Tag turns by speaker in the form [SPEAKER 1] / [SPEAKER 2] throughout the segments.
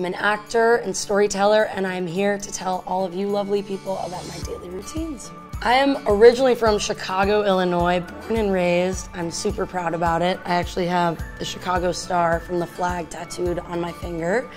[SPEAKER 1] I'm an actor and storyteller, and I'm here to tell all of you lovely people about my daily routines. I am originally from Chicago, Illinois, born and raised. I'm super proud about it. I actually have the Chicago star from the flag tattooed on my finger.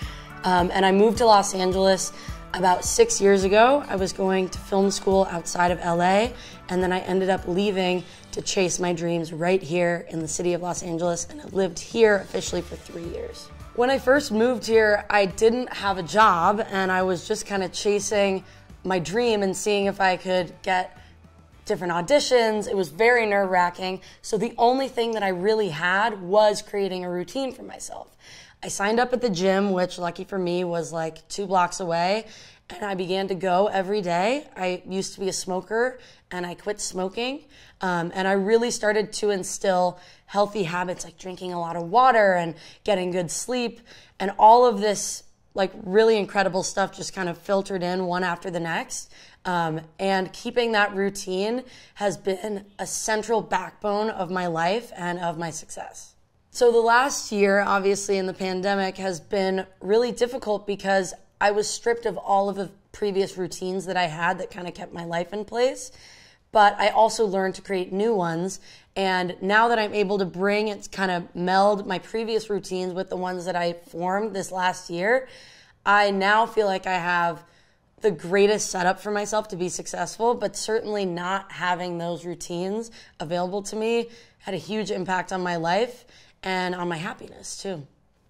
[SPEAKER 1] Um, and I moved to Los Angeles about six years ago. I was going to film school outside of LA, and then I ended up leaving to chase my dreams right here in the city of Los Angeles, and I've lived here officially for three years. When I first moved here, I didn't have a job and I was just kind of chasing my dream and seeing if I could get different auditions. It was very nerve wracking. So the only thing that I really had was creating a routine for myself. I signed up at the gym, which lucky for me was like two blocks away, and I began to go every day. I used to be a smoker and I quit smoking. Um, and I really started to instill healthy habits like drinking a lot of water and getting good sleep. And all of this, like, really incredible stuff just kind of filtered in one after the next. Um, and keeping that routine has been a central backbone of my life and of my success. So the last year, obviously in the pandemic, has been really difficult because I was stripped of all of the previous routines that I had that kind of kept my life in place. But I also learned to create new ones. And now that I'm able to bring it, kind of meld my previous routines with the ones that I formed this last year, I now feel like I have the greatest setup for myself to be successful, but certainly not having those routines available to me had a huge impact on my life and on my happiness too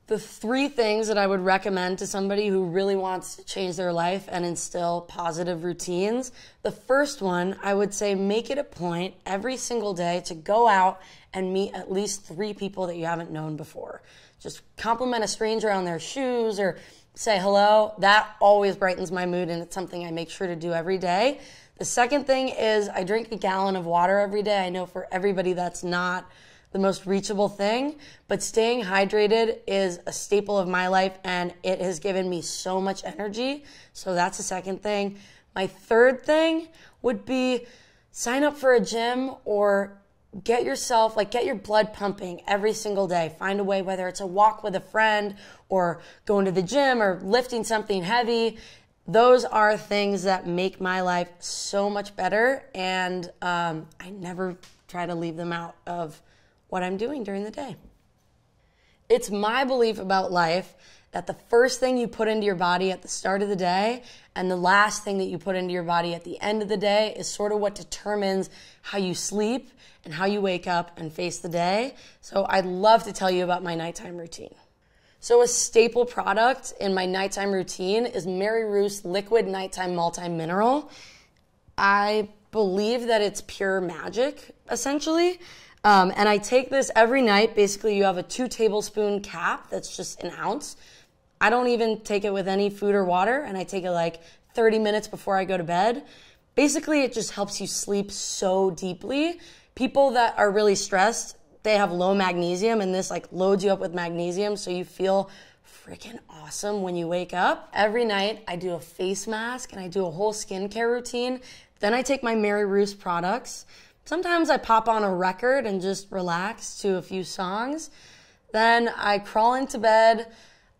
[SPEAKER 1] the three things that I would recommend to somebody who really wants to change their life and instill positive routines. The first one, I would say make it a point every single day to go out and meet at least three people that you haven't known before. Just compliment a stranger on their shoes or say hello. That always brightens my mood and it's something I make sure to do every day. The second thing is I drink a gallon of water every day. I know for everybody that's not the most reachable thing, but staying hydrated is a staple of my life and it has given me so much energy. So that's the second thing. My third thing would be sign up for a gym or get yourself like get your blood pumping every single day find a way whether it's a walk with a friend or going to the gym or lifting something heavy those are things that make my life so much better and um, i never try to leave them out of what I'm doing during the day. It's my belief about life that the first thing you put into your body at the start of the day and the last thing that you put into your body at the end of the day is sort of what determines how you sleep and how you wake up and face the day. So I'd love to tell you about my nighttime routine. So a staple product in my nighttime routine is MaryRuth's Liquid Nighttime Multi Mineral. I believe that it's pure magic, essentially. Um, and I take this every night. Basically, you have a two tablespoon cap that's just an ounce. I don't even take it with any food or water, and I take it like 30 minutes before I go to bed. Basically, it just helps you sleep so deeply. People that are really stressed, they have low magnesium, and this like loads you up with magnesium so you feel freaking awesome when you wake up. Every night, I do a face mask and I do a whole skincare routine. Then I take my MaryRuth's products. Sometimes I pop on a record and just relax to a few songs. Then I crawl into bed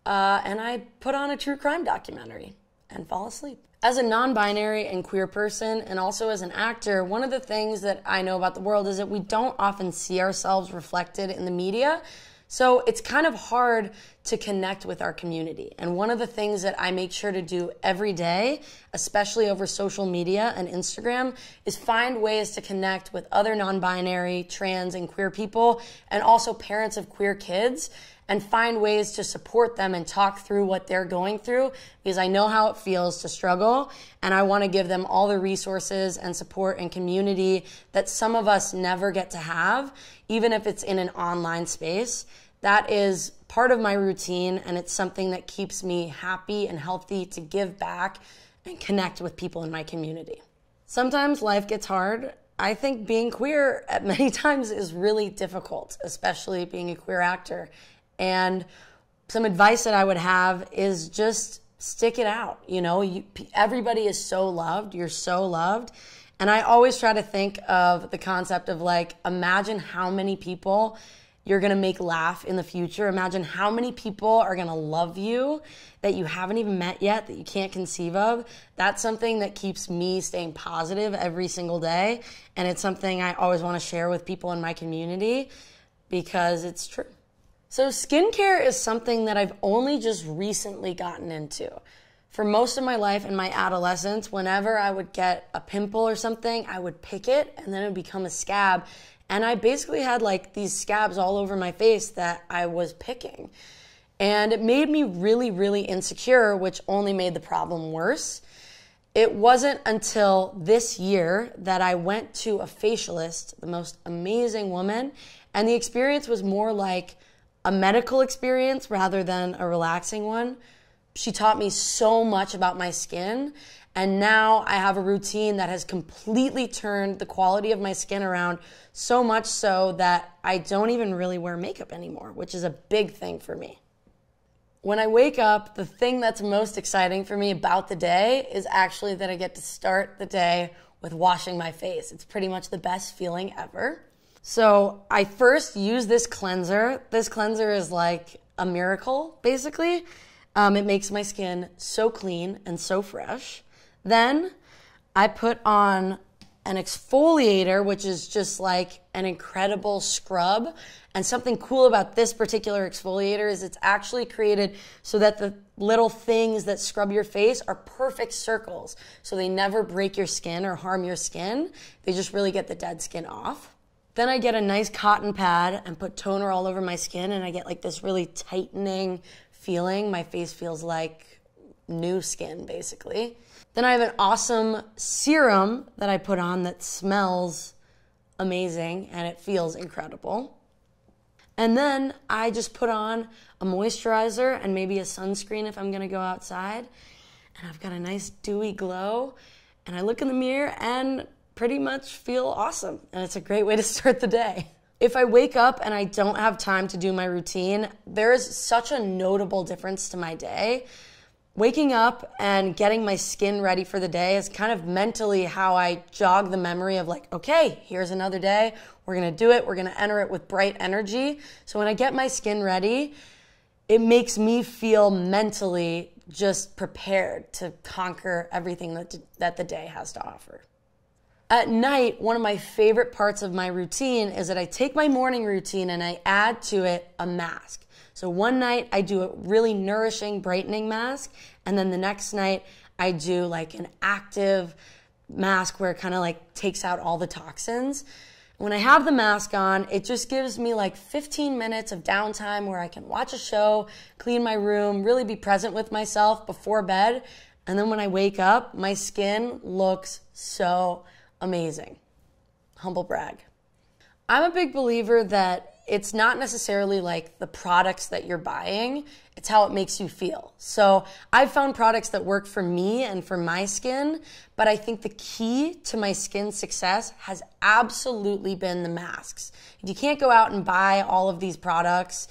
[SPEAKER 1] uh, and I put on a true crime documentary and fall asleep. As a non binary and queer person, and also as an actor, one of the things that I know about the world is that we don't often see ourselves reflected in the media. So it's kind of hard to connect with our community. And one of the things that I make sure to do every day, especially over social media and Instagram, is find ways to connect with other non binary, trans, and queer people, and also parents of queer kids and find ways to support them and talk through what they're going through because I know how it feels to struggle and I want to give them all the resources and support and community that some of us never get to have, even if it's in an online space. That is part of my routine and it's something that keeps me happy and healthy to give back and connect with people in my community. Sometimes life gets hard. I think being queer at many times is really difficult, especially being a queer actor. And some advice that I would have is just stick it out. You know, you, everybody is so loved. You're so loved. And I always try to think of the concept of like, imagine how many people you're gonna make laugh in the future. Imagine how many people are gonna love you that you haven't even met yet, that you can't conceive of. That's something that keeps me staying positive every single day. And it's something I always wanna share with people in my community because it's true. So, skincare is something that I've only just recently gotten into. For most of my life in my adolescence, whenever I would get a pimple or something, I would pick it and then it would become a scab. And I basically had like these scabs all over my face that I was picking. And it made me really, really insecure, which only made the problem worse. It wasn't until this year that I went to a facialist, the most amazing woman, and the experience was more like a medical experience rather than a relaxing one. She taught me so much about my skin. And now I have a routine that has completely turned the quality of my skin around so much so that I don't even really wear makeup anymore, which is a big thing for me. When I wake up, the thing that's most exciting for me about the day is actually that I get to start the day with washing my face. It's pretty much the best feeling ever. So I first use this cleanser. This cleanser is like a miracle, basically. Um, it makes my skin so clean and so fresh. Then I put on an exfoliator, which is just like an incredible scrub. And something cool about this particular exfoliator is it's actually created so that the little things that scrub your face are perfect circles. So they never break your skin or harm your skin. They just really get the dead skin off. Then I get a nice cotton pad and put toner all over my skin, and I get like this really tightening feeling. My face feels like new skin, basically. Then I have an awesome serum that I put on that smells amazing and it feels incredible. And then I just put on a moisturizer and maybe a sunscreen if I'm gonna go outside. And I've got a nice dewy glow. And I look in the mirror and pretty much feel awesome. And it's a great way to start the day. If I wake up and I don't have time to do my routine, there is such a notable difference to my day. Waking up and getting my skin ready for the day is kind of mentally how I jog the memory of like, okay, here's another day. We're gonna do it. We're gonna enter it with bright energy. So when I get my skin ready, it makes me feel mentally just prepared to conquer everything that, that the day has to offer. At night, one of my favorite parts of my routine is that I take my morning routine and I add to it a mask. So one night I do a really nourishing, brightening mask, and then the next night I do like an active mask where it kind of like takes out all the toxins. When I have the mask on, it just gives me like 15 minutes of downtime where I can watch a show, clean my room, really be present with myself before bed. And then when I wake up, my skin looks so amazing. Humble brag. I'm a big believer that it's not necessarily like the products that you're buying, it's how it makes you feel. So I've found products that work for me and for my skin, but I think the key to my skin success has absolutely been the masks. If you can't go out and buy all of these products,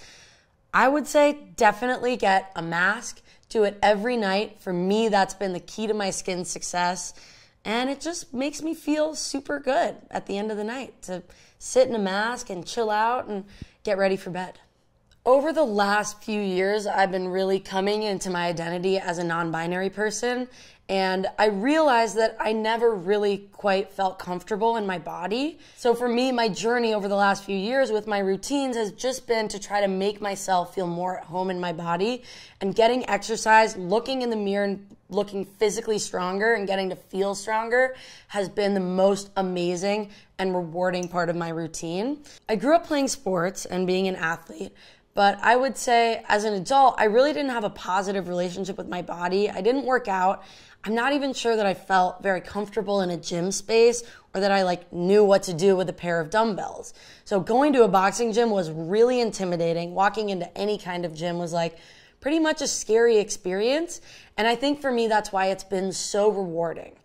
[SPEAKER 1] I would say definitely get a mask. Do it every night. For me, that's been the key to my skin success. And it just makes me feel super good at the end of the night to sit in a mask and chill out and get ready for bed. Over the last few years, I've been really coming into my identity as a non binary person. And I realized that I never really quite felt comfortable in my body. So for me, my journey over the last few years with my routines has just been to try to make myself feel more at home in my body and getting exercise, looking in the mirror and looking physically stronger and getting to feel stronger has been the most amazing and rewarding part of my routine. I grew up playing sports and being an athlete, but I would say as an adult, I really didn't have a positive relationship with my body. I didn't work out. I'm not even sure that I felt very comfortable in a gym space or that I like knew what to do with a pair of dumbbells. So going to a boxing gym was really intimidating. Walking into any kind of gym was like pretty much a scary experience. And I think for me, that's why it's been so rewarding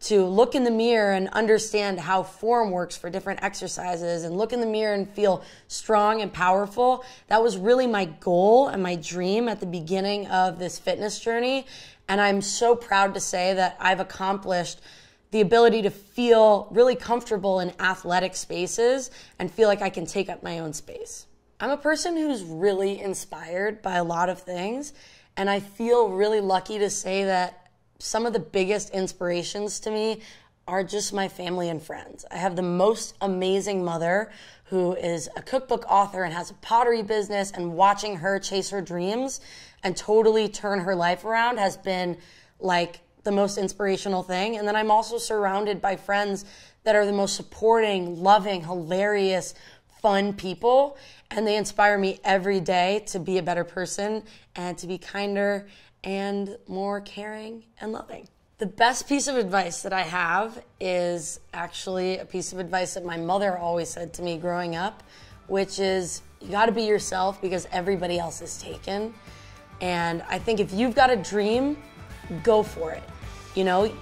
[SPEAKER 1] to look in the mirror and understand how form works for different exercises and look in the mirror and feel strong and powerful. That was really my goal and my dream at the beginning of this fitness journey. And I'm so proud to say that I've accomplished the ability to feel really comfortable in athletic spaces and feel like I can take up my own space. I'm a person who's really inspired by a lot of things, and I feel really lucky to say that some of the biggest inspirations to me are just my family and friends. I have the most amazing mother who is a cookbook author and has a pottery business, and watching her chase her dreams and totally turn her life around has been like the most inspirational thing. And then I'm also surrounded by friends that are the most supporting, loving, hilarious, fun people. And they inspire me every day to be a better person and to be kinder and more caring and loving. The best piece of advice that I have is actually a piece of advice that my mother always said to me growing up, which is you got to be yourself because everybody else is taken. And I think if you've got a dream, go for it. You know,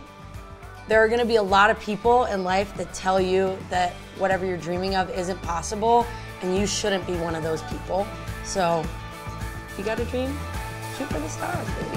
[SPEAKER 1] there are going to be a lot of people in life that tell you that whatever you're dreaming of isn't possible, and you shouldn't be one of those people. So, you got a dream, shoot for the stars, baby.